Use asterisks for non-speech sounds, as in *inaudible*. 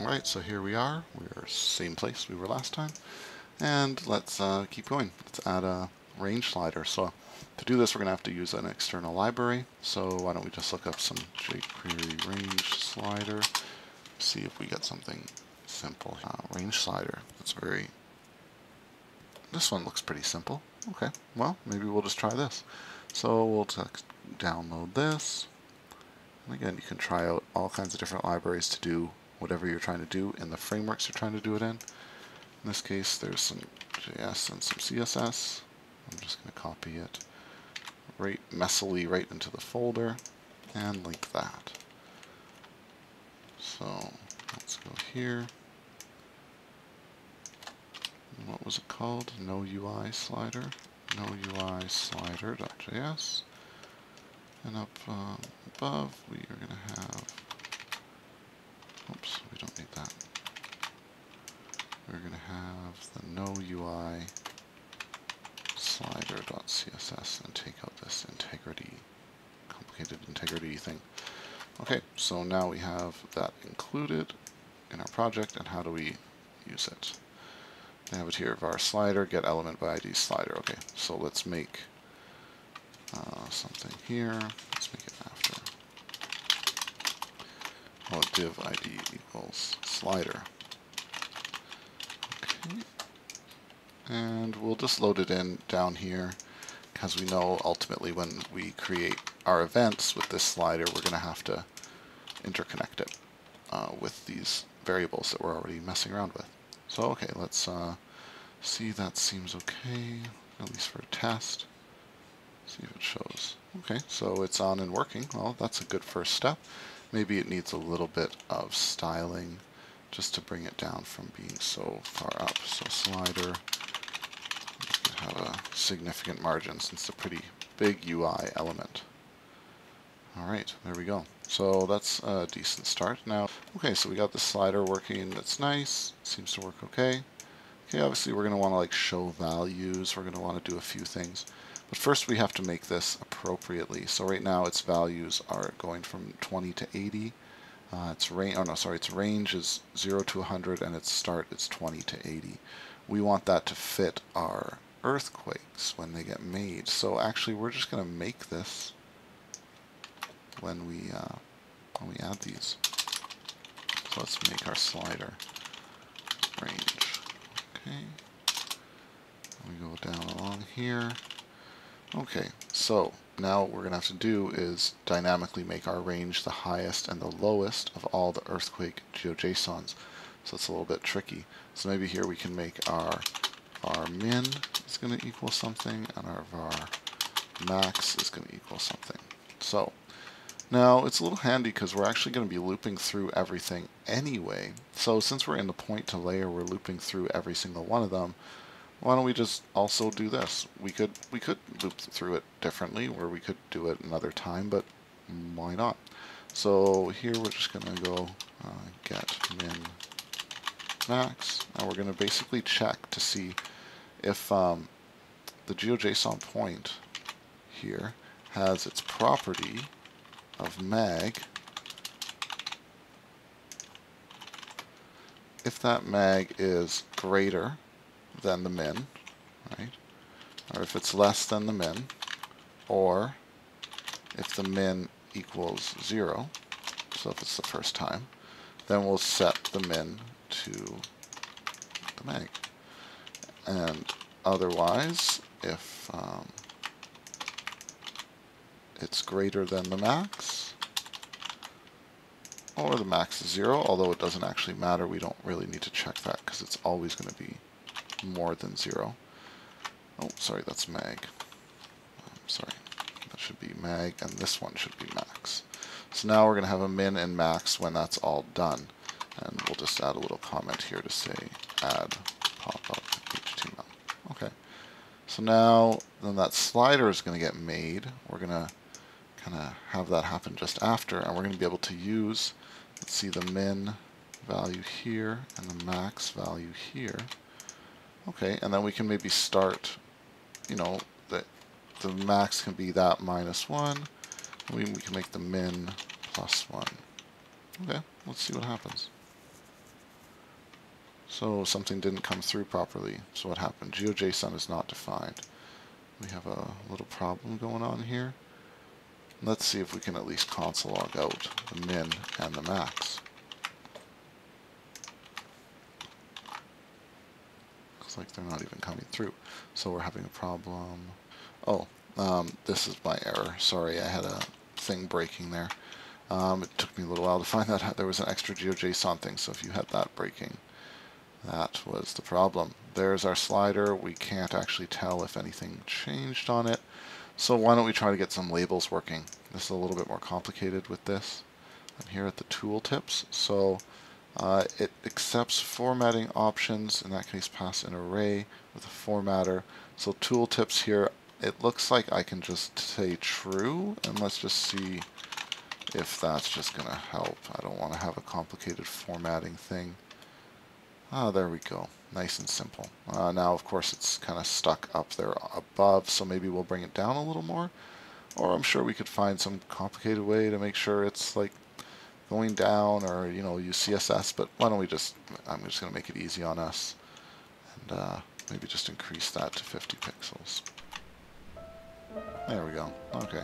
Alright, so here we are. We are same place we were last time. And let's uh, keep going. Let's add a range slider. So to do this, we're going to have to use an external library. So why don't we just look up some jQuery range slider, see if we get something simple. Uh, range slider. That's very... This one looks pretty simple. Okay, well, maybe we'll just try this. So we'll download this. And again, you can try out all kinds of different libraries to do whatever you're trying to do in the frameworks you're trying to do it in. In this case, there's some JS and some CSS. I'm just going to copy it right messily right into the folder and link that. So let's go here. What was it called? No UI slider. No UI slider.js. And up uh, above, we are going to have Oops, we don't need that. We're going to have the no UI slider.css and take out this integrity, complicated integrity thing. Okay, so now we have that included in our project, and how do we use it? We have it here, var slider, get element by ID slider. Okay, so let's make uh, something here. Let's make it after well, div id equals slider. Okay. And we'll just load it in down here because we know ultimately when we create our events with this slider, we're going to have to interconnect it uh, with these variables that we're already messing around with. So, okay, let's uh, see that seems okay, at least for a test. See if it shows. Okay, so it's on and working. Well, that's a good first step. Maybe it needs a little bit of styling just to bring it down from being so far up. So slider have a significant margin since it's a pretty big UI element. Alright, there we go. So that's a decent start. Now, okay, so we got the slider working. That's nice. Seems to work okay. Okay, obviously we're going to want to like show values. We're going to want to do a few things. But first we have to make this appropriately. So right now its values are going from 20 to 80. Uh, its range, oh no, sorry, its range is 0 to 100 and its start is 20 to 80. We want that to fit our earthquakes when they get made. So actually we're just going to make this when we, uh, when we add these. So let's make our slider range. Okay. We go down along here. Okay, so now what we're going to have to do is dynamically make our range the highest and the lowest of all the earthquake GeoJSONs. So it's a little bit tricky. So maybe here we can make our our min is going to equal something and our var max is going to equal something. So now it's a little handy because we're actually going to be looping through everything anyway. So since we're in the point to layer, we're looping through every single one of them why don't we just also do this? We could we could loop through it differently, or we could do it another time, but why not? So here we're just going to go uh, get min max, and we're going to basically check to see if um, the GeoJSON point here has its property of mag if that mag is greater than the min, right? Or if it's less than the min, or if the min equals zero, so if it's the first time, then we'll set the min to the mag. And otherwise, if um, it's greater than the max, or the max is zero, although it doesn't actually matter, we don't really need to check that because it's always going to be more than zero. Oh, sorry, that's mag. I'm sorry, that should be mag, and this one should be max. So now we're going to have a min and max when that's all done. And we'll just add a little comment here to say add pop-up. So now then that slider is going to get made. We're going to kind of have that happen just after, and we're going to be able to use, let's see, the min value here and the max value here. Okay, and then we can maybe start, you know, that the max can be that minus 1. We, we can make the min plus 1. Okay, let's see what happens. So something didn't come through properly. So what happened? GeoJSON is not defined. We have a little problem going on here. Let's see if we can at least console log out the min and the max. Looks like they're not even coming through. So we're having a problem. Oh, um, this is my error. Sorry, I had a thing breaking there. Um, it took me a little while to find *laughs* that there was an extra GeoJSON thing, so if you had that breaking, that was the problem. There's our slider. We can't actually tell if anything changed on it. So why don't we try to get some labels working. This is a little bit more complicated with this. I'm here at the tooltips. So uh, it accepts formatting options, in that case pass an array with a formatter. So tooltips here, it looks like I can just say true, and let's just see if that's just going to help. I don't want to have a complicated formatting thing. Ah, there we go. Nice and simple. Uh, now, of course, it's kind of stuck up there above, so maybe we'll bring it down a little more. Or I'm sure we could find some complicated way to make sure it's like going down or, you know, use CSS, but why don't we just, I'm just going to make it easy on us. And uh, maybe just increase that to 50 pixels. There we go. Okay.